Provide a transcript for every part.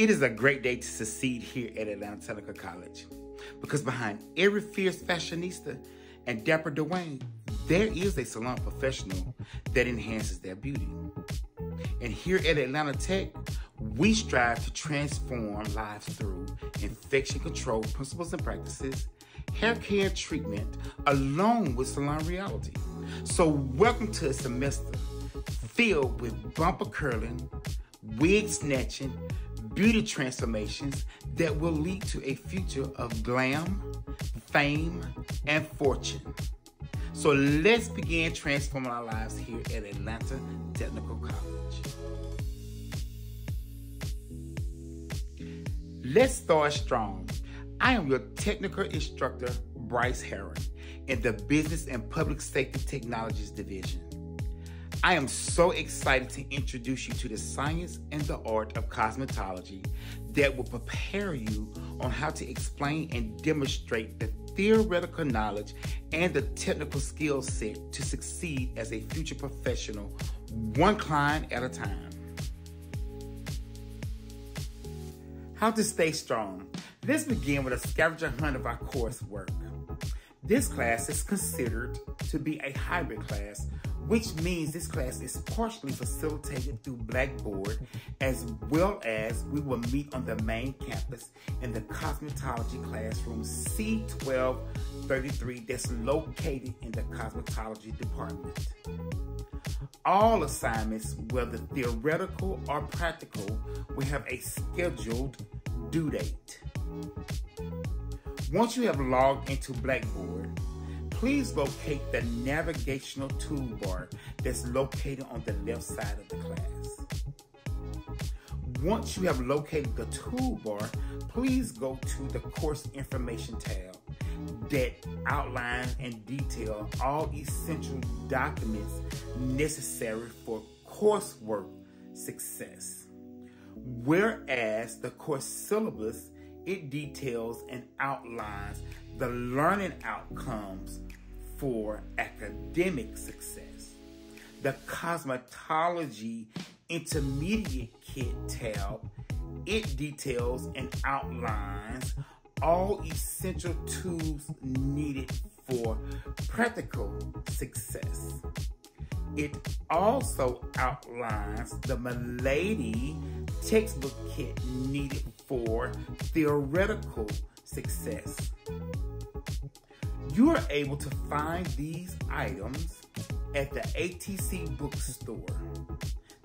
It is a great day to succeed here at Atlanta Technical College because behind every fierce fashionista and dapper Dwayne, there is a salon professional that enhances their beauty. And here at Atlanta Tech, we strive to transform lives through infection control principles and practices, hair care treatment, along with salon reality. So, welcome to a semester filled with bumper curling, wig snatching, beauty transformations that will lead to a future of glam, fame, and fortune. So let's begin transforming our lives here at Atlanta Technical College. Let's start strong. I am your technical instructor, Bryce Heron, in the Business and Public Safety Technologies Division. I am so excited to introduce you to the science and the art of cosmetology that will prepare you on how to explain and demonstrate the theoretical knowledge and the technical skill set to succeed as a future professional, one client at a time. How to stay strong. Let's begin with a scavenger hunt of our coursework. This class is considered to be a hybrid class which means this class is partially facilitated through Blackboard as well as we will meet on the main campus in the cosmetology classroom C1233 that's located in the cosmetology department. All assignments, whether theoretical or practical, will have a scheduled due date. Once you have logged into Blackboard, please locate the navigational toolbar that's located on the left side of the class. Once you have located the toolbar, please go to the course information tab that outlines and detail all essential documents necessary for coursework success. Whereas the course syllabus, it details and outlines the learning outcomes for academic success. The cosmetology intermediate kit tab, it details and outlines all essential tools needed for practical success. It also outlines the Milady textbook kit needed for theoretical success. You are able to find these items at the ATC bookstore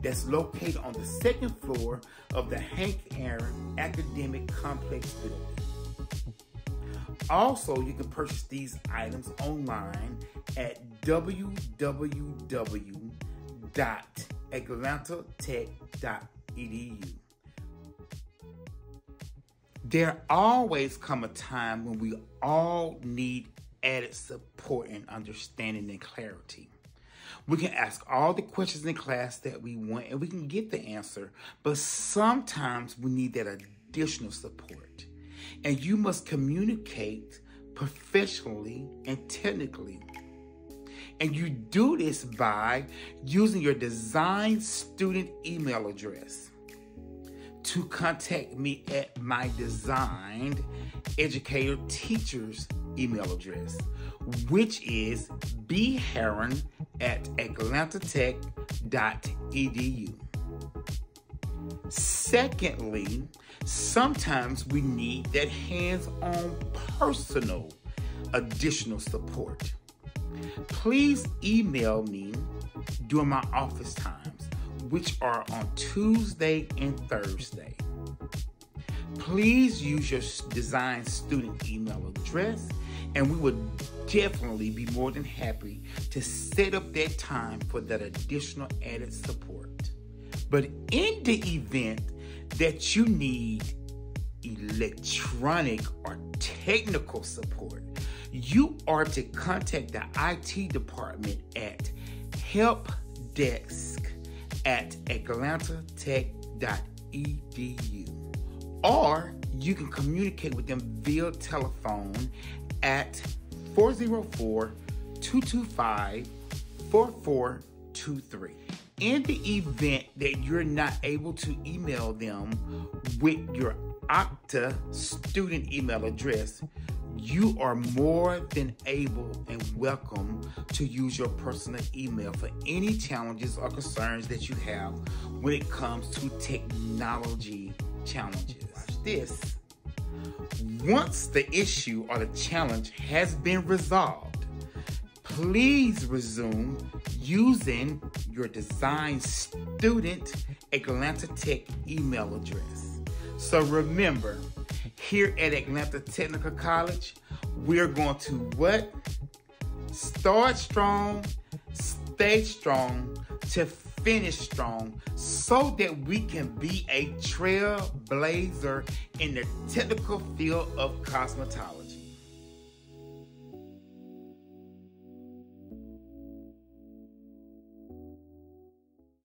that's located on the second floor of the Hank Aaron Academic Complex building. Also, you can purchase these items online at www.atlantatech.edu. There always come a time when we all need added support and understanding and clarity. We can ask all the questions in class that we want and we can get the answer, but sometimes we need that additional support. And you must communicate professionally and technically. And you do this by using your design student email address to contact me at my designed educator teachers email address, which is bheron at atlantatech.edu. Secondly, sometimes we need that hands on personal additional support. Please email me during my office times, which are on Tuesday and Thursday. Please use your design student email address and we would definitely be more than happy to set up that time for that additional added support. But in the event that you need electronic or technical support, you are to contact the IT department at helpdesk at atlantatech.edu. Or you can communicate with them via telephone at 404 225 4423. In the event that you're not able to email them with your Okta student email address, you are more than able and welcome to use your personal email for any challenges or concerns that you have when it comes to technology challenges. Watch this. Once the issue or the challenge has been resolved, please resume using your design student Atlanta Tech email address. So remember, here at Atlanta Technical College, we're going to what? Start strong, stay strong to finish strong so that we can be a trailblazer in the technical field of cosmetology.